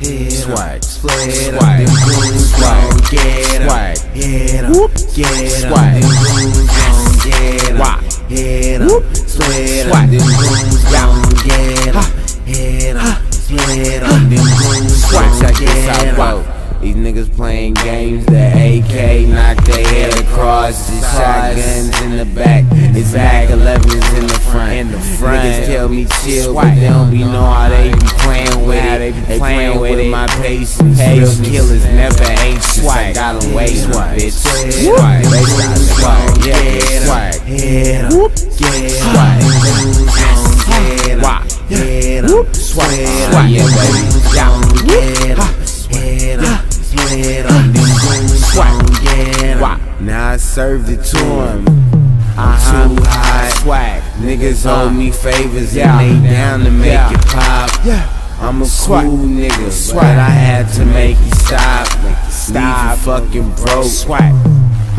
Hit Swag. Swag. Swag. gon' get. Swag. Hit 'em, get Swag. them goons gon' get 'em. Wah. Hit 'em, Whoop. split 'em, Swag. them goons gon' get 'em. Hit 'em, split 'em, them goons Swag. gon' Check this get out, 'em. bro. These niggas playing games, the AK knock their head across, the shotguns in the back, it's back 11s in the front. In the front. Niggas tell me chill, but Swag. they don't be know how they be playing with it. They be They playing with with it. my patience. Patience. Real killers never anxious. I Swag. got 'em waiting, bitch. Swag. Swag. They got swag. Yeah, swag. Whoop. Swag. them goons gon' get 'em. Wah. Hit 'em, Whoop. swag, Swag. Yeah, baby. gon' get 'em. Hit 'em, split 'em, them goons Swag. gon' get 'em. Wah. Now I served it to him. Uh-huh. Too high. Swag. Niggas Uh. owe me favors Yeah. and they down to make it pop. Yeah. I'm a Swag. cool nigga, Swag. but I had to make you stop. Make you stop. Leave you fucking broke. Swag.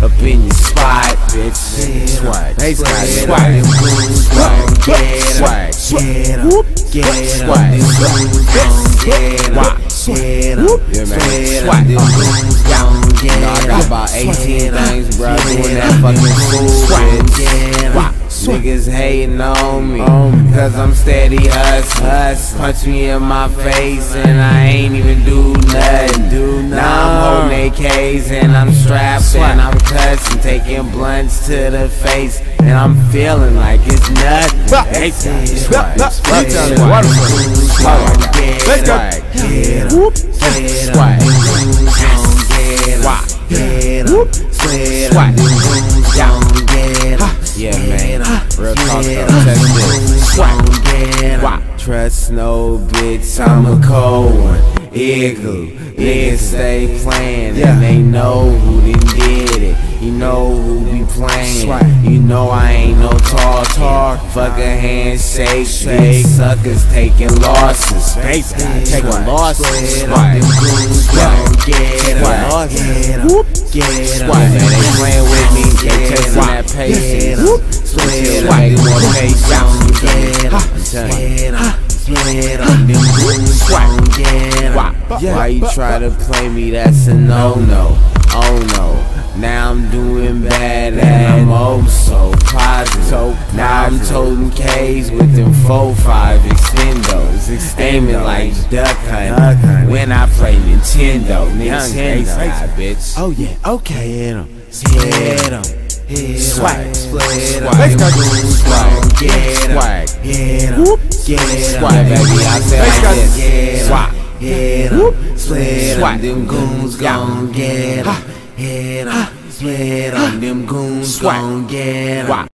Up in your spot, bitch. Swag. They got Split 'em, swag. them goons gon' get 'em. Swag. Get 'em, get 'em, Swag. them goons gon' get. Wah. Get 'em, Yeah, man. split 'em, Swag. them goons gon' get You know, I got about 18 Get 'em, things, bro. get Doing that fucking gon' bitch. Get 'em. Wah. Niggas hating on me, cause I'm steady hustling. Punch me in my face and I ain't even do nothing. Do Now I'm holding AKs and I'm strapped and I'm cussing, taking blunts to the face, and I'm feeling like it's nothing. Let's go. Get Whoop. get 'em, Swag. them goons gon' get 'em. Yeah, man. Real talk Get though. 'em, Check them this. goons gon' get 'em. Wah. Trust no bitch, I'm a cold one. Igloo. Niggas stay playing Yeah. and they know who done did it. You know who be playing. You know I ain't no tall talk. Fuck a handshake. Shake. Suckers taking losses. Taking losses. Swag. them goons gon' get. Swag. Get Whoop. get 'em, me. They get testing 'em. that Get patience. 'em, Whoop. split 'em, Swag. them More goons patience. gon' get 'em. I'm telling you. Split 'em, split 'em, them get 'em. Why? Why you try to play me? That's a no no. Oh no. Now I'm doing bad and I'm oh so positive. now I'm toting K's with them 4-5 extendos. Aiming like duck hunting. When I play Nintendo. Nintendo, bitch. Oh yeah, okay, hit 'em, hit 'em, hit 'em, Swag. split 'em, Let's them go. goons Swag. gon' get 'em, Swag. hit 'em, Whoop. get 'em, Swag, baby. I said Let's like go. this. Get 'em, Swag. hit 'em, Whoop. split 'em, Swag. them goons gon' get 'em, hit 'em, split 'em, them goons Swag. gon' get 'em. Swag.